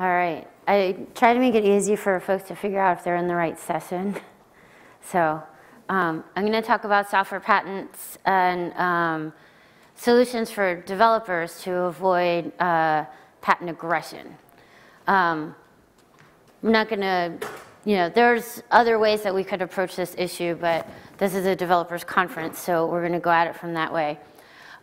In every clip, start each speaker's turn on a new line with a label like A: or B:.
A: All right. I try to make it easy for folks to figure out if they're in the right session. So um, I'm going to talk about software patents and um, solutions for developers to avoid uh, patent aggression. Um, I'm not going to, you know, there's other ways that we could approach this issue, but this is a developers conference, so we're going to go at it from that way.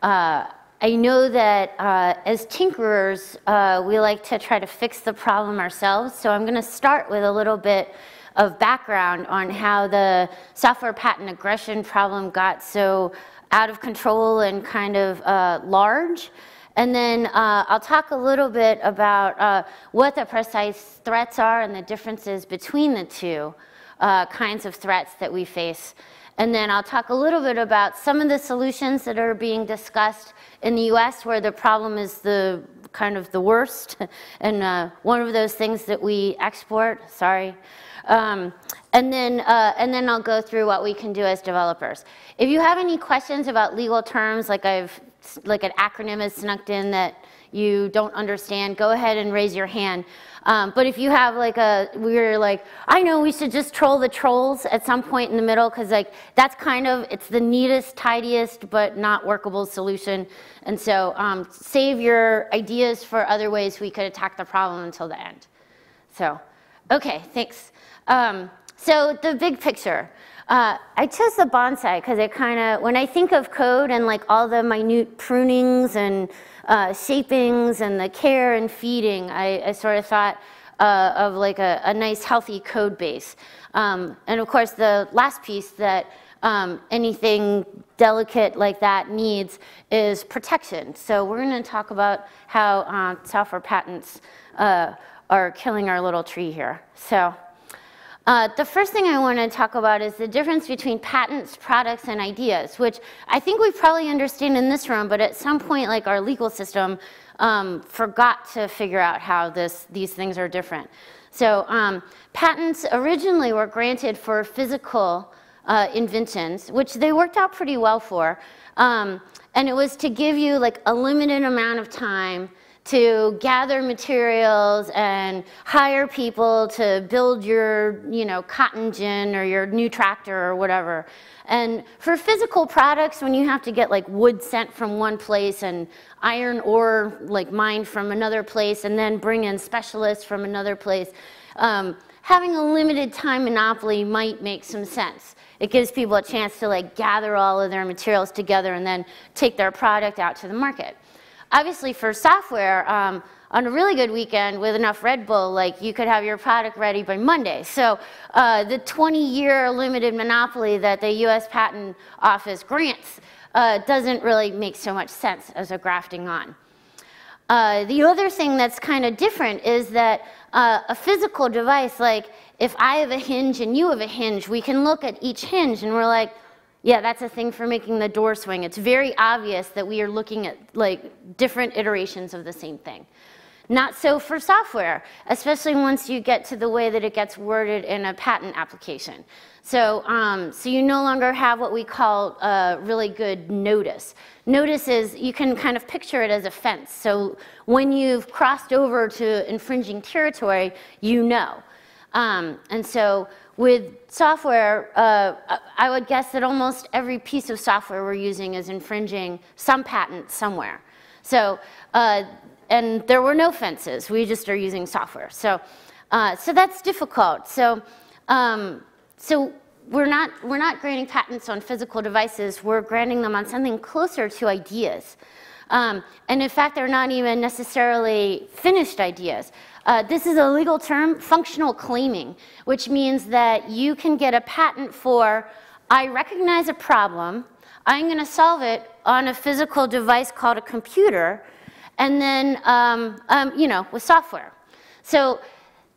A: Uh, I know that uh, as tinkerers, uh, we like to try to fix the problem ourselves. So I'm going to start with a little bit of background on how the software patent aggression problem got so out of control and kind of uh, large. And then uh, I'll talk a little bit about uh, what the precise threats are and the differences between the two uh, kinds of threats that we face. And then I'll talk a little bit about some of the solutions that are being discussed in the US where the problem is the kind of the worst and uh, one of those things that we export, sorry. Um, and then, uh, and then I'll go through what we can do as developers. If you have any questions about legal terms, like I've, like an acronym is snuck in that you don't understand, go ahead and raise your hand. Um, but if you have like a, we're like, I know we should just troll the trolls at some point in the middle because like that's kind of, it's the neatest, tidiest, but not workable solution. And so um, save your ideas for other ways we could attack the problem until the end. So, okay, thanks. Um, so the big picture. Uh, I chose the bonsai because it kind of, when I think of code and like all the minute prunings and uh, shapings and the care and feeding, I, I sort of thought uh, of like a, a, nice healthy code base. Um, and of course the last piece that um, anything delicate like that needs is protection. So we're going to talk about how uh, software patents uh, are killing our little tree here. So. Uh, the first thing I want to talk about is the difference between patents, products, and ideas, which I think we probably understand in this room, but at some point, like our legal system, um, forgot to figure out how this, these things are different. So um, patents originally were granted for physical uh, inventions, which they worked out pretty well for. Um, and it was to give you like a limited amount of time to gather materials and hire people to build your, you know, cotton gin or your new tractor or whatever. And for physical products, when you have to get like wood sent from one place and iron ore like mined from another place and then bring in specialists from another place, um, having a limited time monopoly might make some sense. It gives people a chance to like gather all of their materials together and then take their product out to the market obviously for software, um, on a really good weekend with enough Red Bull, like you could have your product ready by Monday. So uh, the 20-year limited monopoly that the U.S. Patent Office grants uh, doesn't really make so much sense as a grafting on. Uh, the other thing that's kind of different is that uh, a physical device, like if I have a hinge and you have a hinge, we can look at each hinge and we're like, yeah, that's a thing for making the door swing. It's very obvious that we are looking at like different iterations of the same thing. Not so for software, especially once you get to the way that it gets worded in a patent application. So, um, so you no longer have what we call a really good notice. Notice is you can kind of picture it as a fence. So when you've crossed over to infringing territory, you know. Um, and so with software, uh, I would guess that almost every piece of software we're using is infringing some patent somewhere. So, uh, and there were no fences. We just are using software. So, uh, so that's difficult. So, um, so we're not, we're not granting patents on physical devices. We're granting them on something closer to ideas. Um, and in fact, they're not even necessarily finished ideas. Uh, this is a legal term, functional claiming, which means that you can get a patent for, I recognize a problem, I'm going to solve it on a physical device called a computer, and then, um, um, you know, with software. So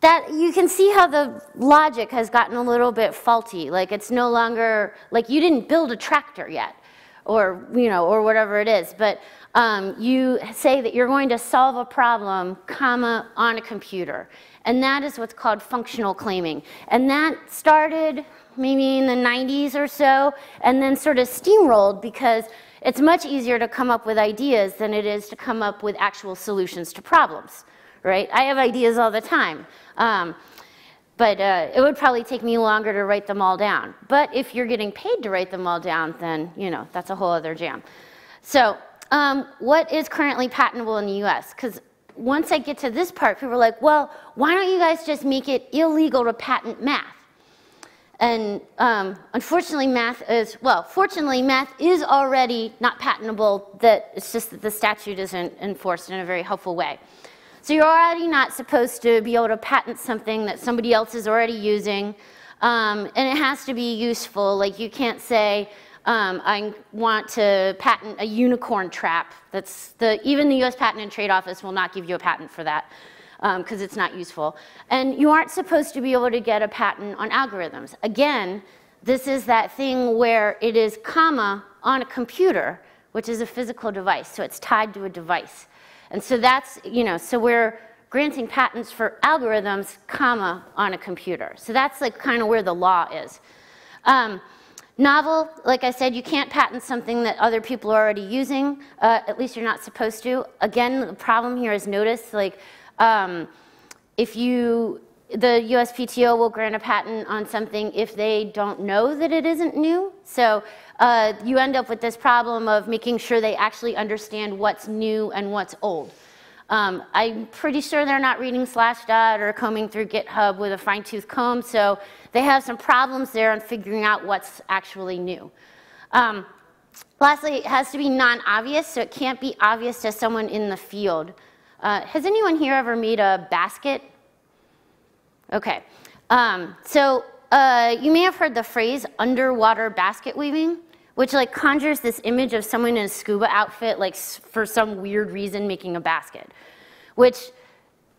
A: that you can see how the logic has gotten a little bit faulty. Like it's no longer, like you didn't build a tractor yet, or, you know, or whatever it is. But um, you say that you're going to solve a problem, comma, on a computer. And that is what's called functional claiming. And that started maybe in the 90s or so, and then sort of steamrolled because it's much easier to come up with ideas than it is to come up with actual solutions to problems, right? I have ideas all the time. Um, but uh, it would probably take me longer to write them all down. But if you're getting paid to write them all down, then, you know, that's a whole other jam. So um, what is currently patentable in the US? Because once I get to this part, people are like, well, why don't you guys just make it illegal to patent math? And um, unfortunately, math is, well, fortunately, math is already not patentable, that it's just that the statute isn't enforced in a very helpful way. So you're already not supposed to be able to patent something that somebody else is already using, um, and it has to be useful. Like you can't say, um, I want to patent a unicorn trap. That's the, even the US Patent and Trade Office will not give you a patent for that because um, it's not useful. And you aren't supposed to be able to get a patent on algorithms. Again, this is that thing where it is comma on a computer, which is a physical device, so it's tied to a device. And so that's, you know, so we're granting patents for algorithms, comma, on a computer. So that's like kind of where the law is. Um, novel, like I said, you can't patent something that other people are already using. Uh, at least you're not supposed to. Again, the problem here is notice, like, um, if you, the USPTO will grant a patent on something if they don't know that it isn't new. So uh, you end up with this problem of making sure they actually understand what's new and what's old. Um, I'm pretty sure they're not reading Slashdot or combing through GitHub with a fine-tooth comb, so they have some problems there on figuring out what's actually new. Um, lastly, it has to be non-obvious, so it can't be obvious to someone in the field. Uh, has anyone here ever made a basket? Okay. Um, so uh, you may have heard the phrase underwater basket weaving, which like conjures this image of someone in a scuba outfit, like for some weird reason making a basket, which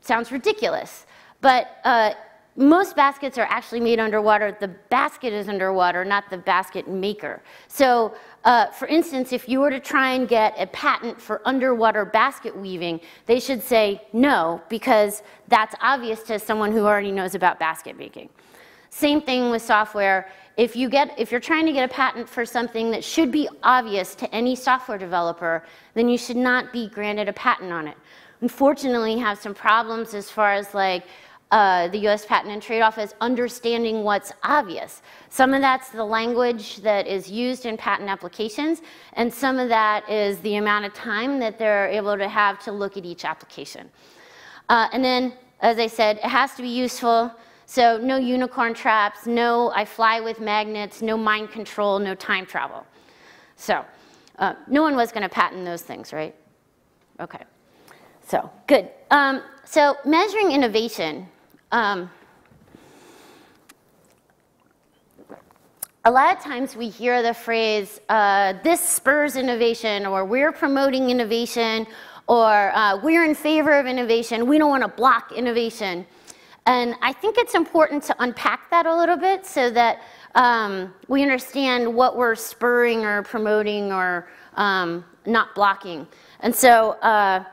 A: sounds ridiculous. But uh, most baskets are actually made underwater. The basket is underwater, not the basket maker. So, uh, for instance, if you were to try and get a patent for underwater basket weaving, they should say no, because that's obvious to someone who already knows about basket making. Same thing with software. If, you get, if you're trying to get a patent for something that should be obvious to any software developer, then you should not be granted a patent on it. Unfortunately, have some problems as far as like uh, the US Patent and Trade Office understanding what's obvious. Some of that's the language that is used in patent applications, and some of that is the amount of time that they're able to have to look at each application. Uh, and then, as I said, it has to be useful. So no unicorn traps, no I fly with magnets, no mind control, no time travel. So uh, no one was going to patent those things, right? Okay. So good. Um, so measuring innovation. Um, a lot of times we hear the phrase, uh, this spurs innovation, or we're promoting innovation, or uh, we're in favor of innovation, we don't want to block innovation. And I think it's important to unpack that a little bit so that um, we understand what we're spurring or promoting or um, not blocking. And so uh,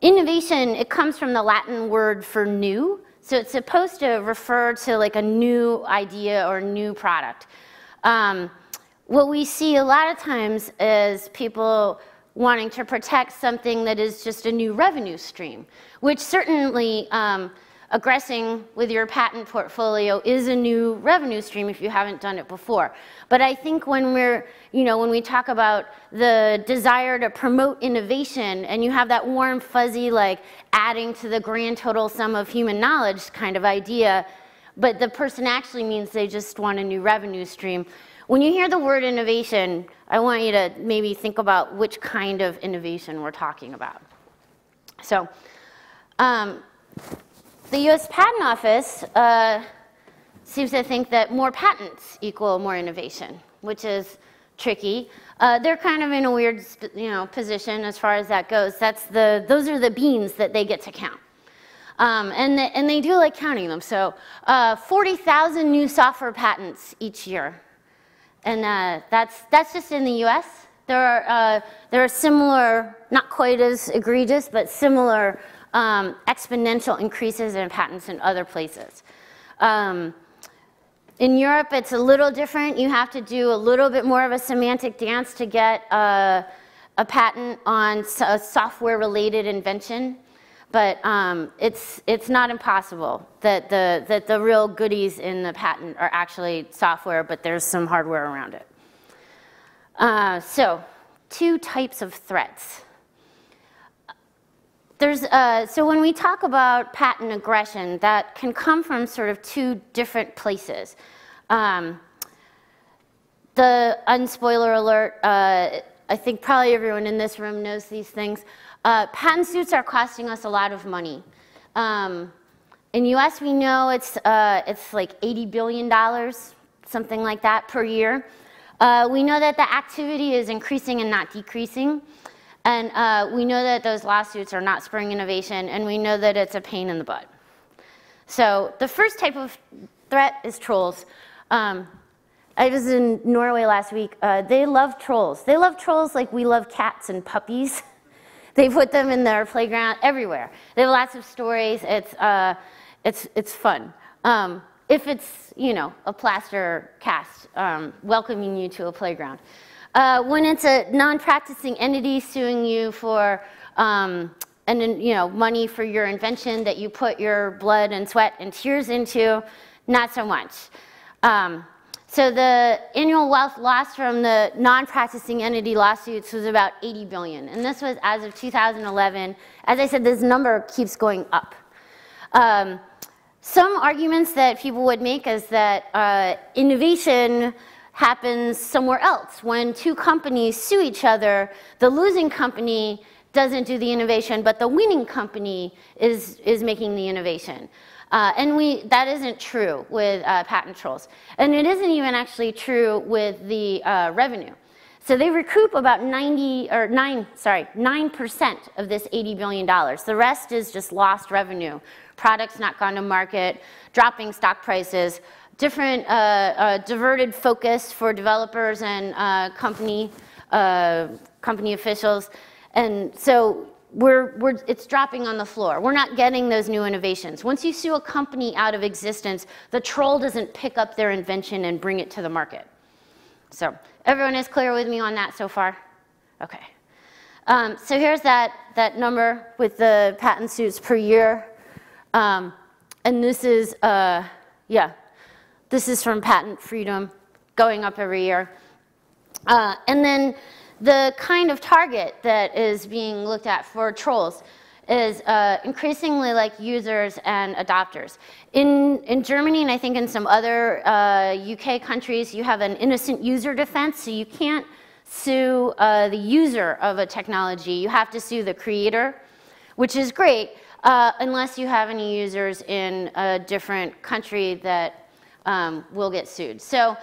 A: innovation, it comes from the Latin word for new. So it's supposed to refer to like a new idea or new product. Um, what we see a lot of times is people wanting to protect something that is just a new revenue stream, which certainly um, aggressing with your patent portfolio is a new revenue stream if you haven't done it before. But I think when we're, you know, when we talk about the desire to promote innovation and you have that warm, fuzzy, like adding to the grand total sum of human knowledge kind of idea, but the person actually means they just want a new revenue stream. When you hear the word innovation, I want you to maybe think about which kind of innovation we're talking about. So, um, the US Patent Office uh, seems to think that more patents equal more innovation, which is tricky. Uh, they're kind of in a weird you know, position as far as that goes. That's the, those are the beans that they get to count. Um, and, they, and they do like counting them. So uh, 40,000 new software patents each year. And uh, that's, that's just in the US. There are, uh, there are similar, not quite as egregious, but similar um, exponential increases in patents in other places. Um, in Europe, it's a little different. You have to do a little bit more of a semantic dance to get a, a patent on a software-related invention. but um, it's, it's not impossible that the, that the real goodies in the patent are actually software, but there's some hardware around it. Uh, so, two types of threats. There's, uh, so when we talk about patent aggression, that can come from sort of two different places. Um, the unspoiler alert, uh, I think probably everyone in this room knows these things. Uh, patent suits are costing us a lot of money. Um, in the US, we know it's, uh, it's like $80 billion, something like that per year. Uh, we know that the activity is increasing and not decreasing. And uh, we know that those lawsuits are not spurring innovation, and we know that it's a pain in the butt. So the first type of threat is trolls. Um, I was in Norway last week. Uh, they love trolls. They love trolls like we love cats and puppies. they put them in their playground everywhere. They have lots of stories. It's, uh, it's, it's fun. Um, if it's, you know, a plaster cast um, welcoming you to a playground. Uh, when it's a non-practicing entity suing you for um, and you know money for your invention that you put your blood and sweat and tears into, not so much. Um, so the annual wealth loss from the non-practicing entity lawsuits was about 80 billion, and this was as of 2011. As I said, this number keeps going up. Um, some arguments that people would make is that uh, innovation happens somewhere else. When two companies sue each other, the losing company doesn't do the innovation, but the winning company is, is making the innovation. Uh, and we, that isn't true with uh, patent trolls. And it isn't even actually true with the uh, revenue. So they recoup about 90, or 9, sorry, 9% of this $80 billion. The rest is just lost revenue. Products not gone to market, dropping stock prices, different uh, uh, diverted focus for developers and uh, company, company officials. And so we're, we're, it's dropping on the floor. We're not getting those new innovations. Once you sue a company out of existence, the troll doesn't pick up their invention and bring it to the market. So everyone is clear with me on that so far? Okay. Um, so here's that, that number with the patent suits per year. Um, and this is, uh, yeah, this is from patent freedom going up every year. Uh, and then the kind of target that is being looked at for trolls is uh, increasingly like users and adopters. In, in Germany and I think in some other uh, UK countries, you have an innocent user defense, so you can't sue uh, the user of a technology. You have to sue the creator, which is great, uh, unless you have any users in a different country that um, will get sued. So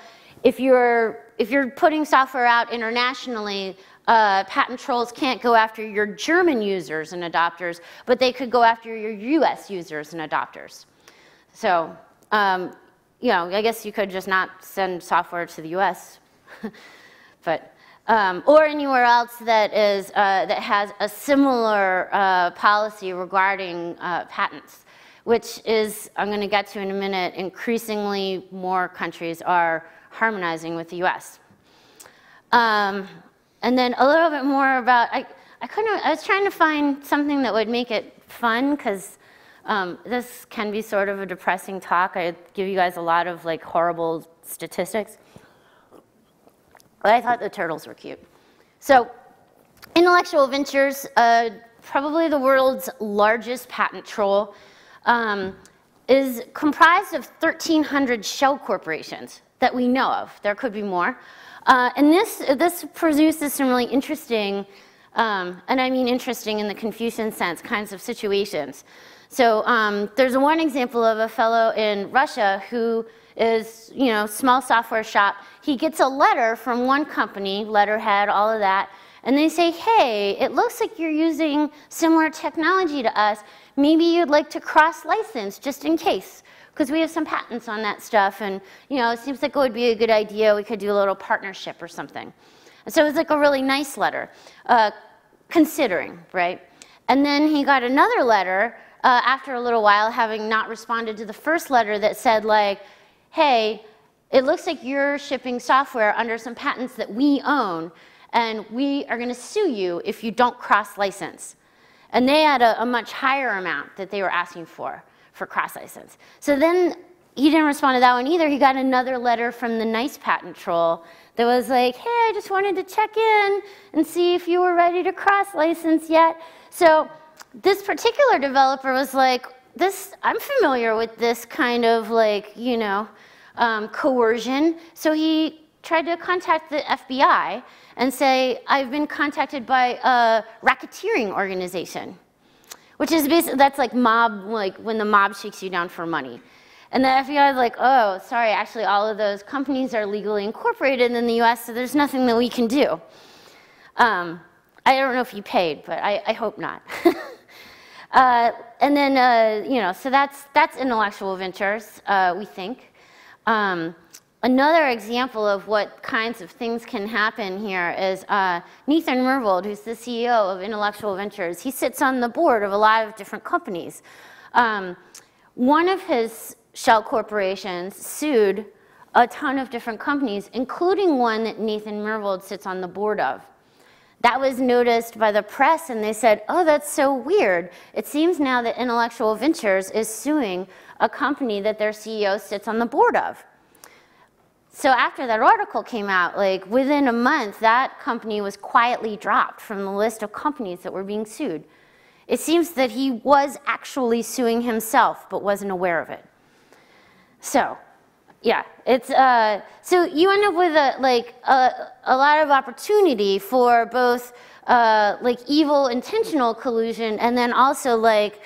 A: if you're, if you're putting software out internationally, uh, patent trolls can't go after your German users and adopters, but they could go after your US users and adopters. So, um, you know, I guess you could just not send software to the US, but, um, or anywhere else that, is, uh, that has a similar uh, policy regarding uh, patents, which is, I'm going to get to in a minute, increasingly more countries are harmonizing with the US. Um, and then a little bit more about, I, I couldn't, I was trying to find something that would make it fun because um, this can be sort of a depressing talk. I give you guys a lot of like horrible statistics. But I thought the turtles were cute. So Intellectual Ventures, uh, probably the world's largest patent troll, um, is comprised of 1,300 shell corporations that we know of. There could be more. Uh, and this, this produces some really interesting, um, and I mean interesting in the Confucian sense, kinds of situations. So um, there's one example of a fellow in Russia who is, you know, small software shop. He gets a letter from one company, letterhead, all of that, and they say, hey, it looks like you're using similar technology to us. Maybe you'd like to cross-license just in case because we have some patents on that stuff and you know it seems like it would be a good idea we could do a little partnership or something. And so it was like a really nice letter uh, considering right? And then he got another letter uh, after a little while having not responded to the first letter that said like hey it looks like you're shipping software under some patents that we own and we are going to sue you if you don't cross license And they had a, a much higher amount that they were asking for, for cross license. So then he didn't respond to that one either. He got another letter from the NICE patent troll that was like, hey, I just wanted to check in and see if you were ready to cross license yet. So this particular developer was like, this, I'm familiar with this kind of like, you know, um, coercion. So he tried to contact the FBI and say, I've been contacted by a racketeering organization, which is basically, that's like mob, like when the mob shakes you down for money. And the FBI is like, oh, sorry, actually all of those companies are legally incorporated in the US, so there's nothing that we can do. Um, I don't know if you paid, but I, I hope not. uh, and then, uh, you know, so that's, that's intellectual ventures, uh, we think. Um, another example of what kinds of things can happen here is uh, Nathan Myhrvold, who's the CEO of Intellectual Ventures. He sits on the board of a lot of different companies. Um, one of his shell corporations sued a ton of different companies, including one that Nathan Myhrvold sits on the board of. That was noticed by the press, and they said, oh, that's so weird. It seems now that Intellectual Ventures is suing a company that their CEO sits on the board of. So after that article came out, like within a month, that company was quietly dropped from the list of companies that were being sued. It seems that he was actually suing himself, but wasn't aware of it. So, yeah, it's uh, so you end up with a like a, a lot of opportunity for both uh, like evil intentional collusion and then also like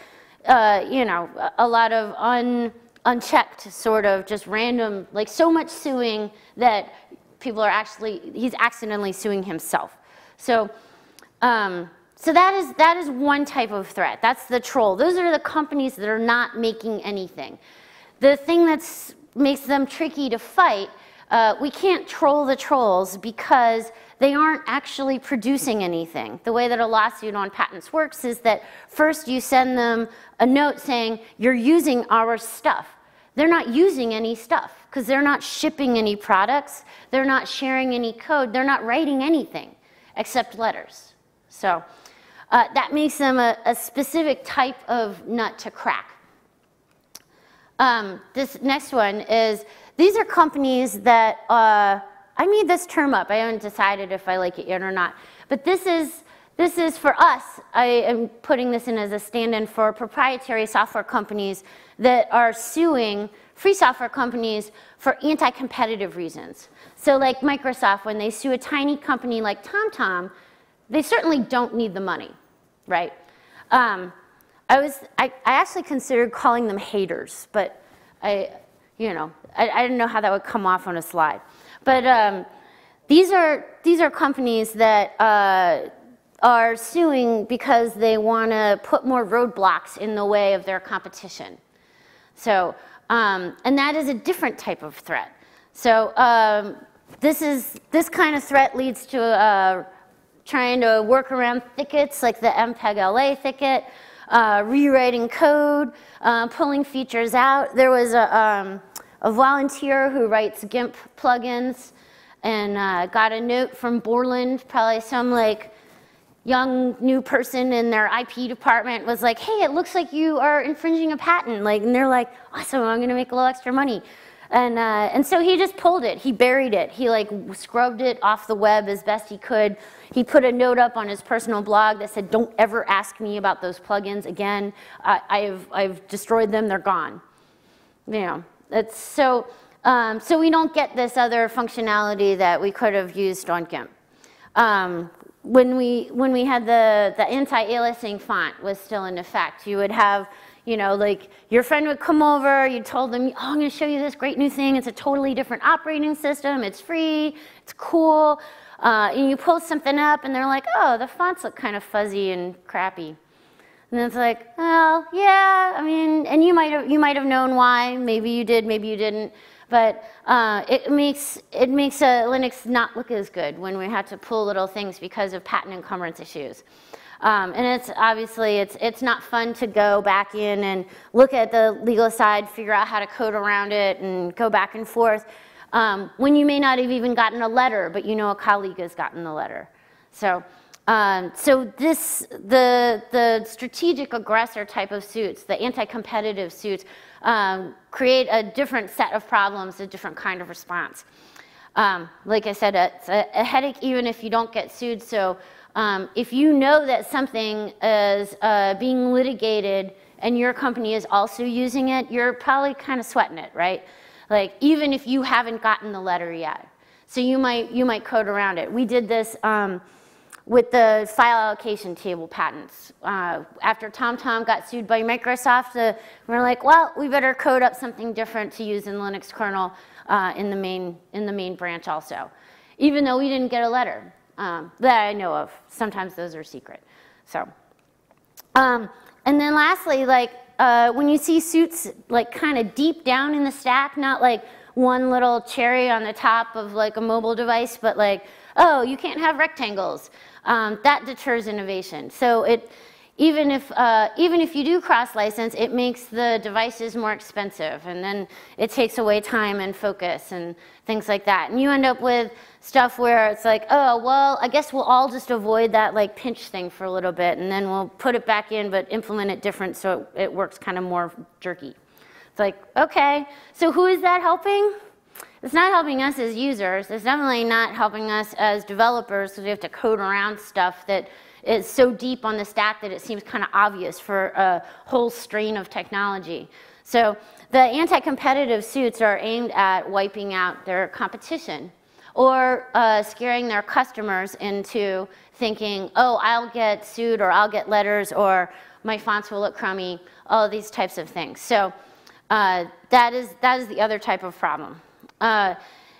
A: uh, you know a lot of un unchecked sort of just random like so much suing that people are actually he's accidentally suing himself. So. Um, so that is, that is one type of threat. That's the troll. Those are the companies that are not making anything. The thing that makes them tricky to fight, uh, we can't troll the trolls because they aren't actually producing anything. The way that a lawsuit on patents works is that first you send them a note saying, you're using our stuff. They're not using any stuff because they're not shipping any products, they're not sharing any code, they're not writing anything except letters. So uh, that makes them a, a specific type of nut to crack. Um, this next one is, these are companies that, uh, I made this term up. I haven't decided if I like it yet or not. But this is, this is for us, I am putting this in as a stand-in for proprietary software companies that are suing free software companies for anti-competitive reasons. So like Microsoft, when they sue a tiny company like TomTom, they certainly don't need the money, right? Um, I was, I, I actually considered calling them haters, but I, you know, I, I didn't know how that would come off on a slide. But um, these are, these are companies that uh, are suing because they want to put more roadblocks in the way of their competition. So, um, and that is a different type of threat. So um, this is, this kind of threat leads to uh, trying to work around thickets like the MPEG-LA thicket, uh, rewriting code, uh, pulling features out. There was a, um, a volunteer who writes GIMP plugins and uh, got a note from Borland, probably some like young new person in their IP department was like, hey, it looks like you are infringing a patent. Like, and they're like, awesome, I'm gonna make a little extra money. And, uh, and so he just pulled it, he buried it. He like scrubbed it off the web as best he could. He put a note up on his personal blog that said, don't ever ask me about those plugins again. I, I've, I've destroyed them, they're gone. You know, it's so, um, so we don't get this other functionality that we could have used on GIMP. Um, when we, when we had the, the anti-aliasing font was still in effect, you would have, you know, like your friend would come over, you told them, oh, I'm gonna show you this great new thing. It's a totally different operating system. It's free, it's cool. Uh, and you pull something up and they're like, oh, the fonts look kind of fuzzy and crappy. And it's like, well, yeah, I mean, and you might have, you might have known why. Maybe you did, maybe you didn't. But uh, it makes, it makes a Linux not look as good when we had to pull little things because of patent encumbrance issues. Um, and it's obviously, it's, it's not fun to go back in and look at the legal side, figure out how to code around it and go back and forth um, when you may not have even gotten a letter, but you know a colleague has gotten the letter. So Um, so this, the, the strategic aggressor type of suits, the anti-competitive suits, um, create a different set of problems, a different kind of response. Um, like I said, it's a, a, headache even if you don't get sued. So um, if you know that something is uh, being litigated and your company is also using it, you're probably kind of sweating it, right? Like even if you haven't gotten the letter yet. So you might, you might code around it. We did this um, with the file allocation table patents. Uh, after TomTom got sued by Microsoft, uh, we are like, well, we better code up something different to use in Linux kernel uh, in, the main, in the main branch also, even though we didn't get a letter um, that I know of. Sometimes those are secret. So, um, and then lastly, like uh, when you see suits like kind of deep down in the stack, not like one little cherry on the top of like a mobile device, but like, oh, you can't have rectangles um, that deters innovation. So it, even if, uh, even if you do cross-license, it makes the devices more expensive, and then it takes away time and focus and things like that. And you end up with stuff where it's like, oh, well, I guess we'll all just avoid that like pinch thing for a little bit, and then we'll put it back in, but implement it different so it works kind of more jerky. It's like, okay, so who is that helping? It's not helping us as users. It's definitely not helping us as developers because we have to code around stuff that is so deep on the stack that it seems kind of obvious for a whole strain of technology. So the anti-competitive suits are aimed at wiping out their competition or uh, scaring their customers into thinking, oh, I'll get sued or I'll get letters or my fonts will look crummy, all these types of things. So uh, that, is, that is the other type of problem. Uh,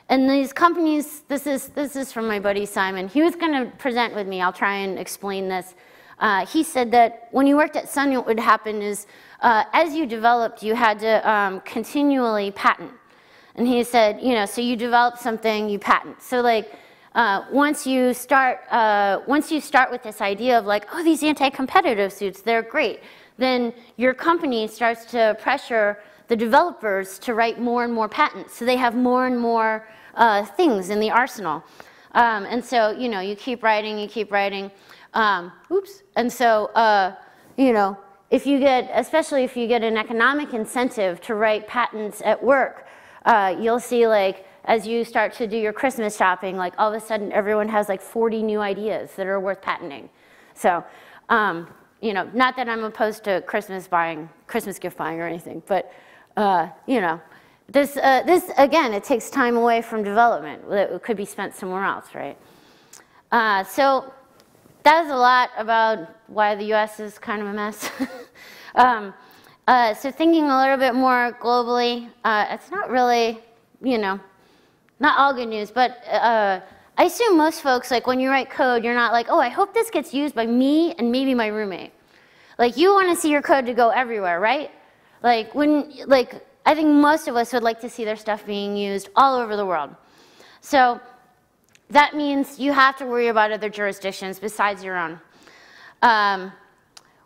A: and these companies, this is, this is from my buddy Simon. He was going to present with me. I'll try and explain this. Uh, he said that when you worked at Sun, what would happen is uh, as you developed, you had to um, continually patent. And he said, you know, so you develop something, you patent. So like, uh, once you start, uh, once you start with this idea of like, oh, these anti-competitive suits, they're great, then your company starts to pressure the developers to write more and more patents. So they have more and more uh, things in the arsenal. Um, and so, you know, you keep writing, you keep writing. Um, oops. And so, uh, you know, if you get, especially if you get an economic incentive to write patents at work, uh, you'll see like, as you start to do your Christmas shopping, like all of a sudden everyone has like 40 new ideas that are worth patenting. So, um, you know, not that I'm opposed to Christmas buying, Christmas gift buying or anything, but uh, you know, this, uh, this, again, it takes time away from development that could be spent somewhere else, right? Uh, so that is a lot about why the US is kind of a mess. um, uh, so thinking a little bit more globally, uh, it's not really, you know, not all good news, but uh, I assume most folks, like when you write code, you're not like, oh, I hope this gets used by me and maybe my roommate. Like you want to see your code to go everywhere, right? Like when, like I think most of us would like to see their stuff being used all over the world. So that means you have to worry about other jurisdictions besides your own. Um,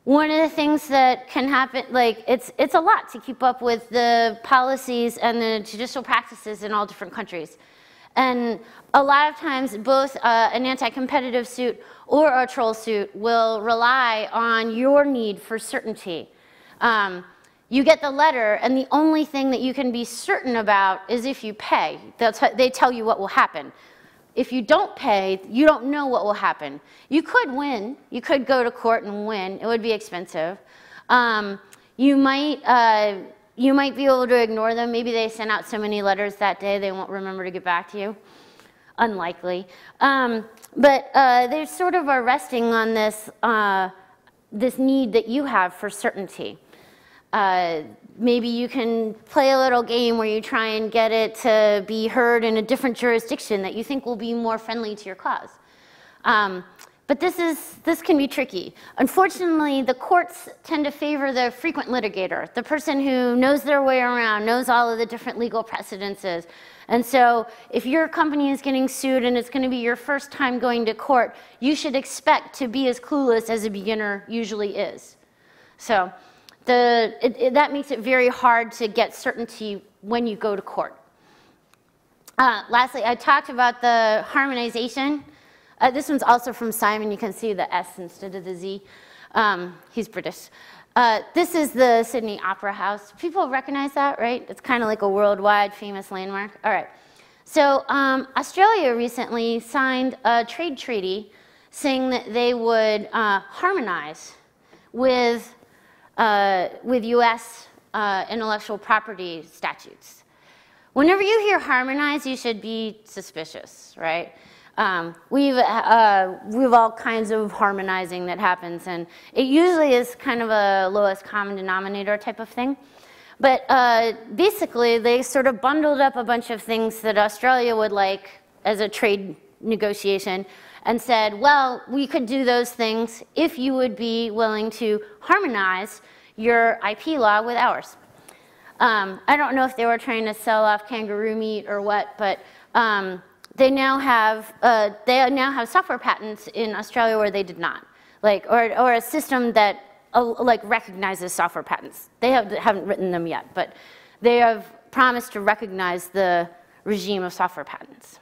A: one of the things that can happen, like it's, it's a lot to keep up with the policies and the judicial practices in all different countries. And a lot of times both uh, an anti-competitive suit or a troll suit will rely on your need for certainty. Um, you get the letter, and the only thing that you can be certain about is if you pay. they tell you what will happen. If you don't pay, you don't know what will happen. You could win. You could go to court and win. It would be expensive. Um, you might uh, you might be able to ignore them. Maybe they sent out so many letters that day they won't remember to get back to you. Unlikely. Um, but uh, they sort of are resting on this uh, this need that you have for certainty. Uh, maybe you can play a little game where you try and get it to be heard in a different jurisdiction that you think will be more friendly to your cause. Um, but this, is, this can be tricky. Unfortunately, the courts tend to favor the frequent litigator, the person who knows their way around, knows all of the different legal precedences. And so if your company is getting sued and it's going to be your first time going to court, you should expect to be as clueless as a beginner usually is. So the, it, it, that makes it very hard to get certainty when you go to court. Uh, lastly, I talked about the harmonization Uh, this one's also from Simon. You can see the S instead of the Z. Um, he's British. Uh, this is the Sydney Opera House. People recognize that, right? It's kind of like a worldwide famous landmark. All right. So um, Australia recently signed a trade treaty saying that they would uh, harmonize with, uh, with U.S. Uh, intellectual property statutes. Whenever you hear harmonize, you should be suspicious, right? Um, we've, uh, we've all kinds of harmonizing that happens, and it usually is kind of a lowest common denominator type of thing. But uh, basically, they sort of bundled up a bunch of things that Australia would like as a trade negotiation and said, well, we could do those things if you would be willing to harmonize your IP law with ours. Um, I don't know if they were trying to sell off kangaroo meat or what, but um, they now have uh, they now have software patents in Australia where they did not, like or or a system that uh, like recognizes software patents. They have, haven't written them yet, but they have promised to recognize the regime of software patents.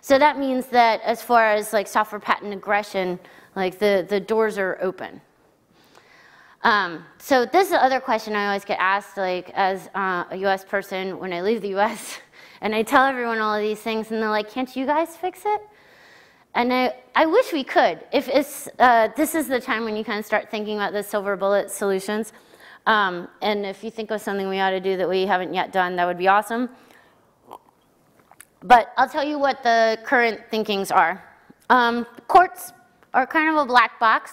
A: So that means that as far as like software patent aggression, like the, the doors are open. Um, so this is the other question I always get asked, like as uh, a U.S. person when I leave the U.S. And I tell everyone all of these things, and they're like, can't you guys fix it? And I, I wish we could. If it's, uh, this is the time when you kind of start thinking about the silver bullet solutions. Um, and if you think of something we ought to do that we haven't yet done, that would be awesome. But I'll tell you what the current thinkings are. Um, courts are kind of a black box.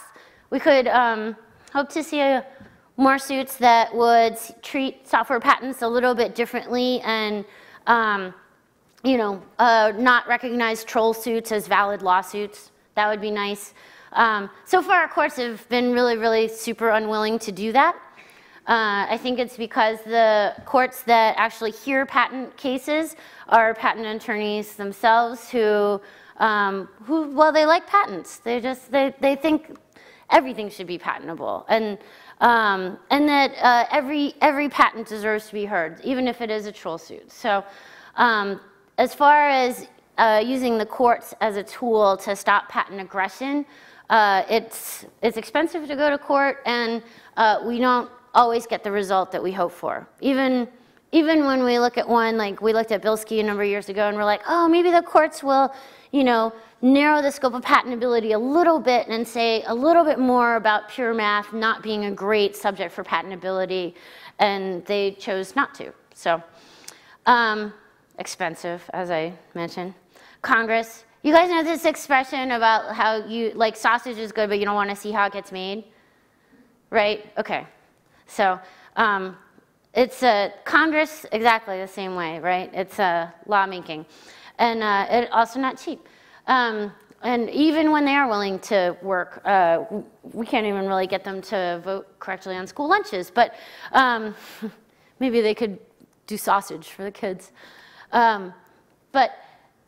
A: We could um, hope to see a, more suits that would treat software patents a little bit differently and um, you know, uh, not recognize troll suits as valid lawsuits. That would be nice. Um, so far, our courts have been really, really super unwilling to do that. Uh, I think it's because the courts that actually hear patent cases are patent attorneys themselves who, um, who well, they like patents. They just, they, they think everything should be patentable. And, um, and that uh, every, every patent deserves to be heard, even if it is a troll suit. So um, as far as uh, using the courts as a tool to stop patent aggression, uh, it's, it's expensive to go to court and uh, we don't always get the result that we hope for. Even, even when we look at one, like we looked at Bilski a number of years ago and we're like, oh, maybe the courts will, you know, narrow the scope of patentability a little bit and say a little bit more about pure math not being a great subject for patentability, and they chose not to. So. Um, expensive, as I mentioned. Congress, you guys know this expression about how you, like sausage is good, but you don't want to see how it gets made? Right? Okay. So um, it's a Congress exactly the same way, right? It's a lawmaking. And uh, it also not cheap. Um, and even when they are willing to work, uh, we can't even really get them to vote correctly on school lunches. But um, maybe they could do sausage for the kids. Um, but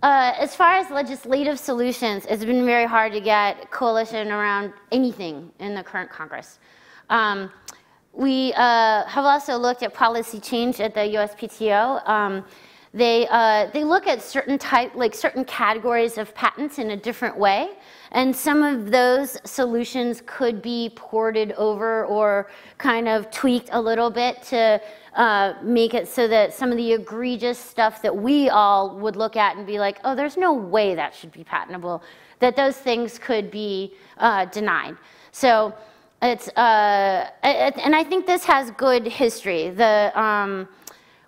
A: uh, as far as legislative solutions, it's been very hard to get coalition around anything in the current Congress. Um, we uh, have also looked at policy change at the USPTO. Um, they, uh, they look at certain type, like certain categories of patents in a different way. And some of those solutions could be ported over or kind of tweaked a little bit to uh, make it so that some of the egregious stuff that we all would look at and be like, oh, there's no way that should be patentable, that those things could be uh, denied. So it's, uh, and I think this has good history. The, um,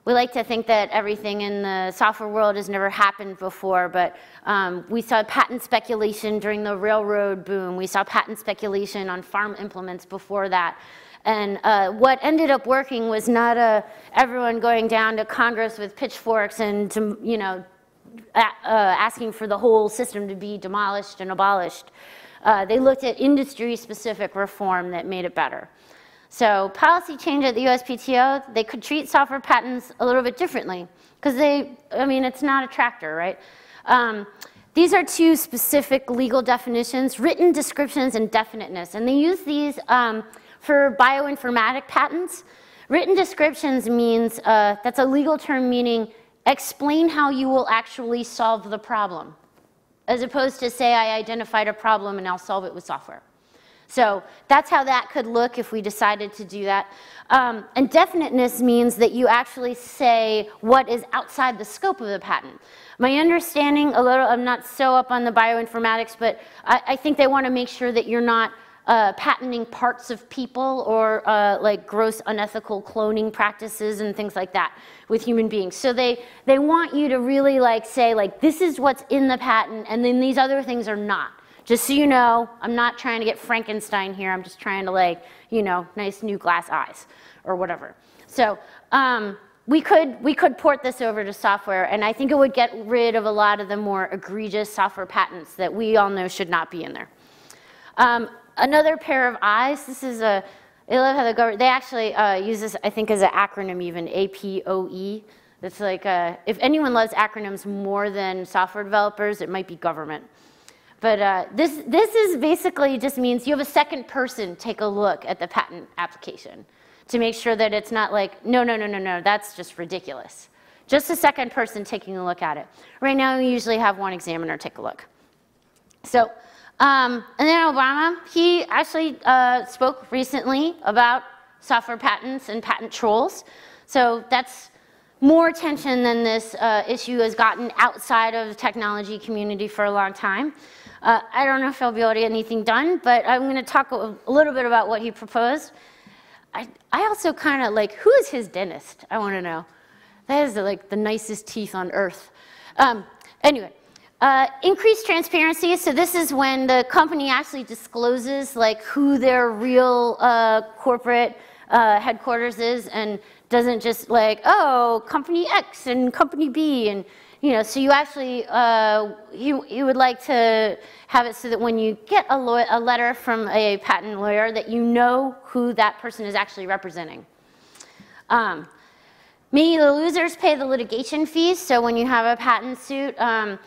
A: we like to think that everything in the software world has never happened before, but um, we saw patent speculation during the railroad boom. We saw patent speculation on farm implements before that. And uh, what ended up working was not a, everyone going down to Congress with pitchforks and, to, you know, uh, asking for the whole system to be demolished and abolished. Uh, they looked at industry-specific reform that made it better. So policy change at the USPTO, they could treat software patents a little bit differently because they, I mean, it's not a tractor, right? Um, these are two specific legal definitions, written descriptions and definiteness. And they use these um, for bioinformatic patents. Written descriptions means, uh, that's a legal term meaning explain how you will actually solve the problem. As opposed to say I identified a problem and I'll solve it with software. So that's how that could look if we decided to do that. Um, and definiteness means that you actually say what is outside the scope of the patent. My understanding, a little, I'm not so up on the bioinformatics, but I, I think they want to make sure that you're not uh, patenting parts of people or uh, like gross unethical cloning practices and things like that with human beings. So they, they want you to really like say like this is what's in the patent and then these other things are not. Just so you know, I'm not trying to get Frankenstein here. I'm just trying to like, you know, nice new glass eyes or whatever. So um, we could, we could port this over to software and I think it would get rid of a lot of the more egregious software patents that we all know should not be in there. Um, another pair of eyes, this is a, I love how the government, they actually uh, use this, I think, as an acronym even, APOE. It's like, a, if anyone loves acronyms more than software developers, it might be government. But uh, this, this is basically just means you have a second person take a look at the patent application to make sure that it's not like, no, no, no, no, no, that's just ridiculous. Just a second person taking a look at it. Right now, we usually have one examiner take a look. So, um, and then Obama, he actually uh, spoke recently about software patents and patent trolls. So that's more attention than this uh, issue has gotten outside of the technology community for a long time. Uh, I don't know if I'll be able to get anything done, but I'm going to talk a, a, little bit about what he proposed. I, I also kind of like, who is his dentist? I want to know. That is like the nicest teeth on earth. Um, anyway, uh, increased transparency. So this is when the company actually discloses like who their real uh, corporate uh, headquarters is and doesn't just like, oh, company X and company B and you know, so you actually, uh, you, you would like to have it so that when you get a, a letter from a patent lawyer that you know who that person is actually representing. Um, me, the losers pay the litigation fees, so when you have a patent suit, um,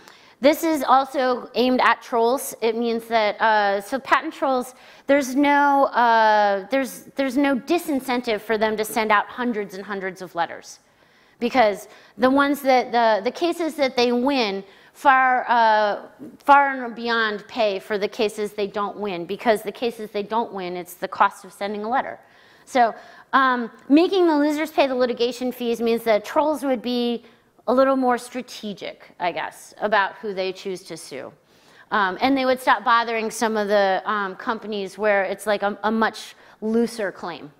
A: this is also aimed at trolls. It means that, uh, so patent trolls, there's no, uh, there's, there's no disincentive for them to send out hundreds and hundreds of letters. Because the ones that the, the cases that they win far uh, far and beyond pay for the cases they don't win. Because the cases they don't win it's the cost of sending a letter. So um, making the losers pay the litigation fees means that trolls would be a little more strategic i guess about who they choose to sue um, and they would stop bothering some of the um, companies where it's like a, a much looser claim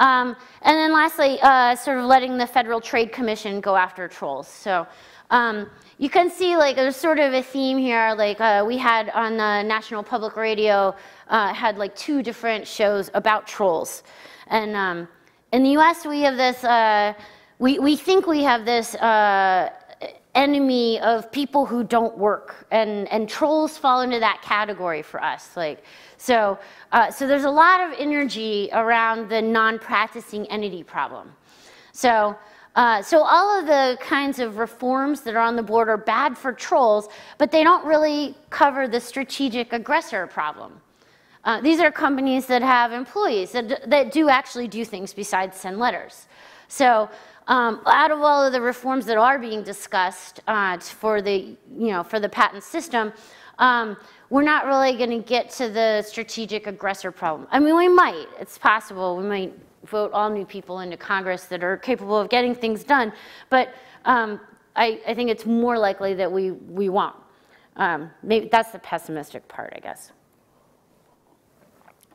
A: um, and then lastly, uh, sort of letting the Federal Trade Commission go after trolls. So um, you can see like there's sort of a theme here. Like uh, we had on the National Public Radio, uh, had like two different shows about trolls. And um, in the US, we have this, uh, we, we think we have this uh, enemy of people who don't work. And, and trolls fall into that category for us. Like, so, uh, so there's a lot of energy around the non-practicing entity problem. So, uh, so all of the kinds of reforms that are on the board are bad for trolls, but they don't really cover the strategic aggressor problem. Uh, these are companies that have employees that, that do actually do things besides send letters. So um, out of all of the reforms that are being discussed uh, for the, you know, for the patent system, um, we're not really going to get to the strategic aggressor problem. I mean, we might. It's possible. We might vote all new people into Congress that are capable of getting things done. But um, I, I, think it's more likely that we, we won't. Um, maybe that's the pessimistic part, I guess.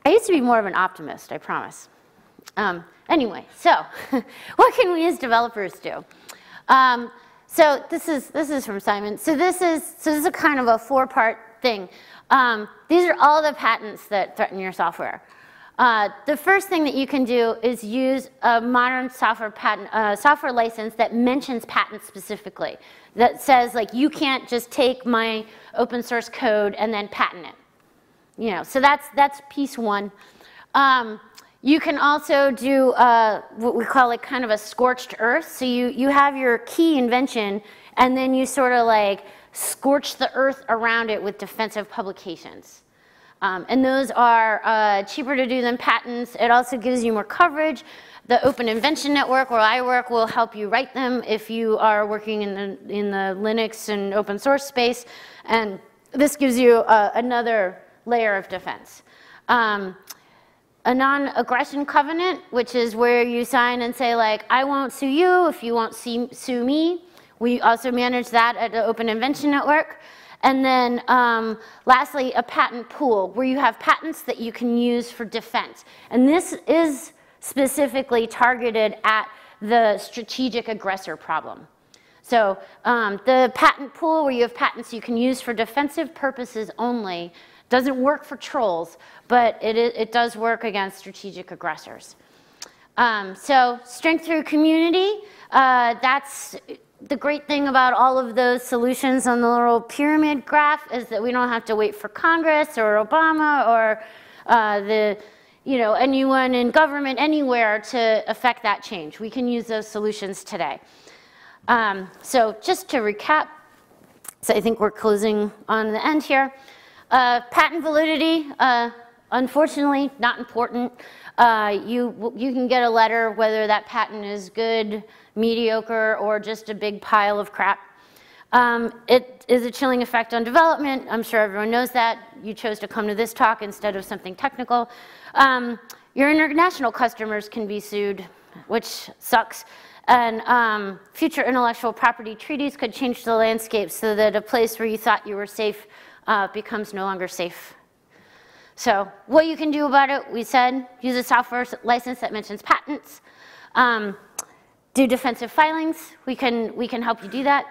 A: I used to be more of an optimist, I promise. Um, anyway, so what can we as developers do? Um, so this is, this is from Simon. So this is, so this is kind of a four-part thing. Um, these are all the patents that threaten your software. Uh, the first thing that you can do is use a modern software patent, uh, software license that mentions patents specifically. That says like you can't just take my open source code and then patent it. You know, so that's that's piece one. Um, you can also do uh, what we call like kind of a scorched earth. So you you have your key invention and then you sort of like scorch the earth around it with defensive publications. Um, and those are uh, cheaper to do than patents. It also gives you more coverage. The Open Invention Network, where I work, will help you write them if you are working in the, in the Linux and open source space. And this gives you uh, another layer of defense. Um, a non-aggression covenant, which is where you sign and say like, I won't sue you if you won't see, sue me. We also manage that at the Open Invention Network. And then um, lastly, a patent pool where you have patents that you can use for defense. And this is specifically targeted at the strategic aggressor problem. So um, the patent pool where you have patents you can use for defensive purposes only doesn't work for trolls, but it, it does work against strategic aggressors. Um, so strength through community, uh, that's the great thing about all of those solutions on the little pyramid graph is that we don't have to wait for Congress or Obama or uh, the, you know, anyone in government anywhere to affect that change. We can use those solutions today. Um, so just to recap, so I think we're closing on the end here. Uh, patent validity, uh, unfortunately, not important. Uh, you, you can get a letter whether that patent is good, mediocre, or just a big pile of crap. Um, it is a chilling effect on development. I'm sure everyone knows that. You chose to come to this talk instead of something technical. Um, your international customers can be sued, which sucks. And um, future intellectual property treaties could change the landscape so that a place where you thought you were safe uh, becomes no longer safe. So what you can do about it, we said, use a software license that mentions patents. Um, do defensive filings, we can, we can help you do that.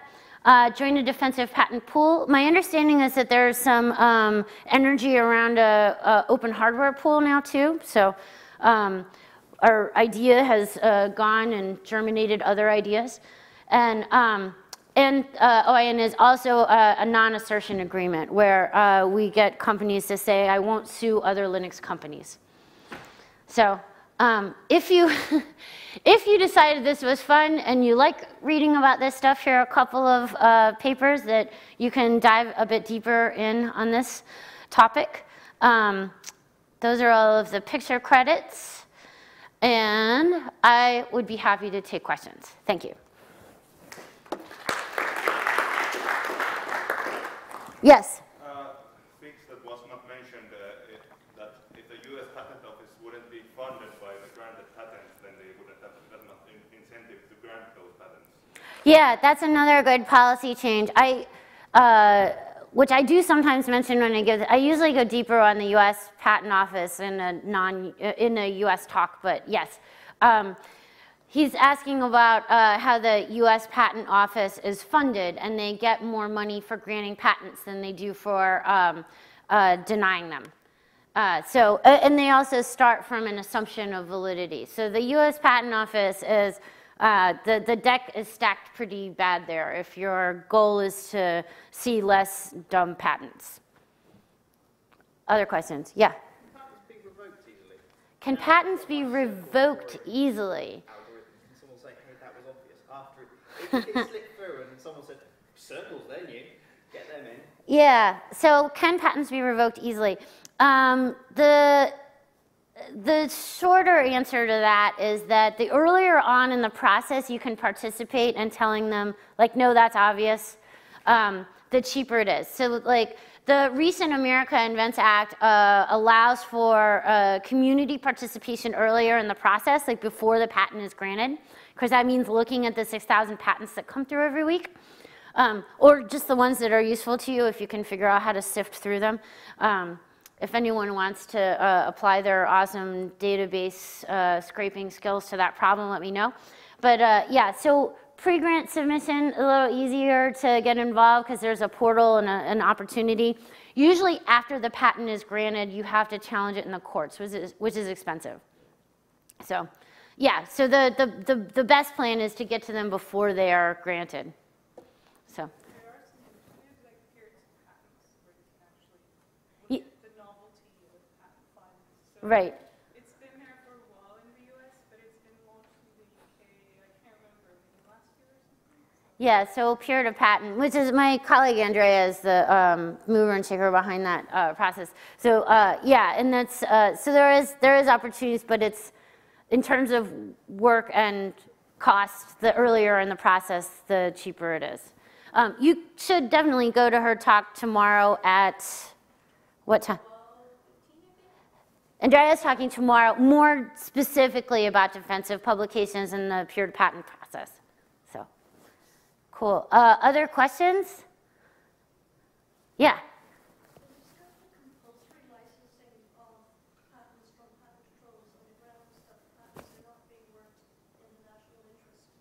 A: Uh, join a defensive patent pool. My understanding is that there's some um, energy around a, a, open hardware pool now too. So um, our idea has uh, gone and germinated other ideas. And um, and uh, OIN is also a, a non-assertion agreement where uh, we get companies to say, I won't sue other Linux companies. So um, if, you if you decided this was fun and you like reading about this stuff, here are a couple of uh, papers that you can dive a bit deeper in on this topic. Um, those are all of the picture credits. And I would be happy to take questions. Thank you. Yes.
B: Uh, things that was not mentioned, uh, that if the U.S. Patent Office wouldn't be funded by the granted patents, then they wouldn't have that much in incentive to grant those patents.
A: Yeah, that's another good policy change. I, uh, which I do sometimes mention when I give. I usually go deeper on the U.S. Patent Office in a non in a U.S. talk, but yes. Um, He's asking about uh, how the US Patent Office is funded and they get more money for granting patents than they do for um, uh, denying them. Uh, so, uh, and they also start from an assumption of validity. So the US Patent Office is, uh, the, the deck is stacked pretty bad there if your goal is to see less dumb patents. Other questions? Yeah? Can patents be revoked easily?
C: it, slipped through and someone said, circles, they're new, get them in.
A: Yeah, so can patents be revoked easily? Um, the, the shorter answer to that is that the earlier on in the process you can participate in telling them, like, no, that's obvious, um, the cheaper it is. So, like, the recent America Invents Act uh, allows for uh, community participation earlier in the process, like before the patent is granted because that means looking at the 6,000 patents that come through every week. Um, or just the ones that are useful to you if you can figure out how to sift through them. Um, if anyone wants to uh, apply their awesome database uh, scraping skills to that problem, let me know. But uh, yeah, so pre-grant submission, a little easier to get involved because there's a portal and a, an opportunity. Usually after the patent is granted, you have to challenge it in the courts, which is, which is expensive. So yeah, so the, the, the, the best plan is to get to them before they are granted. So. Right.
D: It's been there for a while in the US, but it's been launched in the UK, I can't remember, last year or something?
A: Yeah, so peer to patent, which is my colleague Andrea is the um, mover and shaker behind that uh, process. So uh, yeah, and that's, uh, so there is, there is opportunities, but it's, in terms of work and cost, the earlier in the process, the cheaper it is. Um, You should definitely go to her talk tomorrow at, what time? Andrea is talking tomorrow more specifically about defensive publications and the peer to patent process. So, cool. Uh, Other questions? Yeah.
E: compulsory licensing of patents from patent trolls on the grounds that patents are not being worked in the national interest.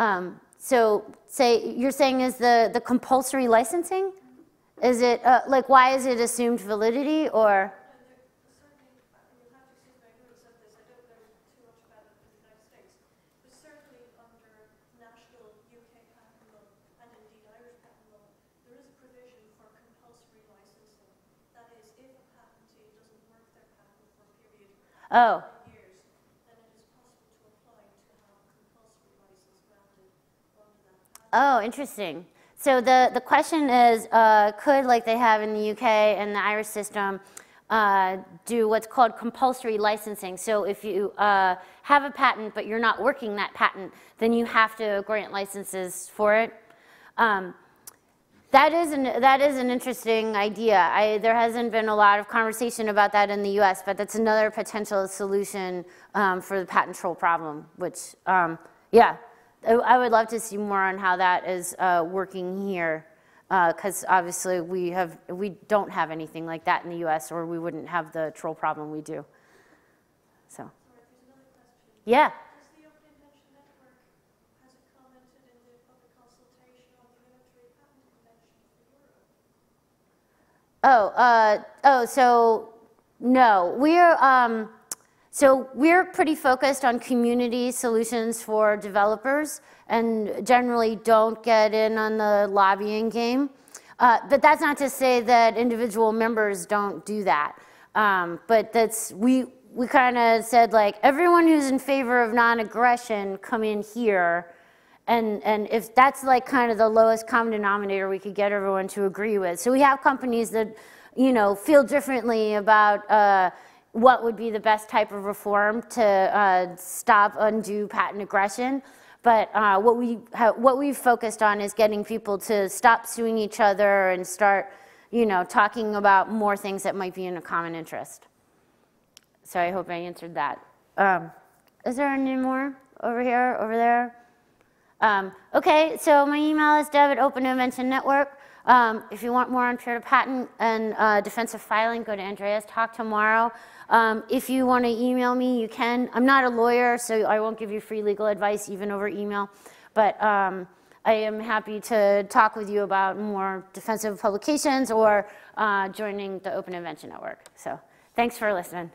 A: Um, So say, you're saying is the, the compulsory licensing? Is it, uh, like, why is it assumed validity or?
E: And there, certainly, you'll have to excuse my ignorance of this, I don't know too much about it in the United States, but certainly under national UK patent law and indeed Irish patent law, there is a provision for compulsory licensing. That is, if a patentee doesn't work their patent for a period
A: Oh,
E: of years, then it is possible to apply to have a compulsory license granted under that patent.
A: Oh, interesting. So the, the question is, uh, could, like they have in the UK and the Irish system, uh, do what's called compulsory licensing? So if you uh, have a patent, but you're not working that patent, then you have to grant licenses for it. Um, That is an, that is an interesting idea. I, there hasn't been a lot of conversation about that in the US, but that's another potential solution um, for the patent troll problem, which, um, yeah, I, I would love to see more on how that is uh, working here. Because obviously we have, we don't have anything like that in the US, or we wouldn't have the troll problem we do. So, yeah. Oh, uh, oh, so no, we're um, so we're pretty focused on community solutions for developers, and generally don't get in on the lobbying game. Uh, but that's not to say that individual members don't do that. Um, but that's we we kind of said like everyone who's in favor of non-aggression come in here. And, and if that's like kind of the lowest common denominator we could get everyone to agree with. So we have companies that, you know, feel differently about uh, what would be the best type of reform to uh, stop undue patent aggression. But uh, what, we ha- what we've focused on is getting people to stop suing each other and start, you know, talking about more things that might be in a common interest. So I hope I answered that. Um, is there any more over here, over there? Um, okay, so my email is deb at Open Invention Network. Um, if you want more on peer to patent and uh, defensive filing, go to Andrea's talk tomorrow. Um, if you want to email me, you can. I'm not a lawyer, so I won't give you free legal advice even over email. But um, I am happy to talk with you about more defensive publications or uh, joining the Open Invention Network. So thanks for listening.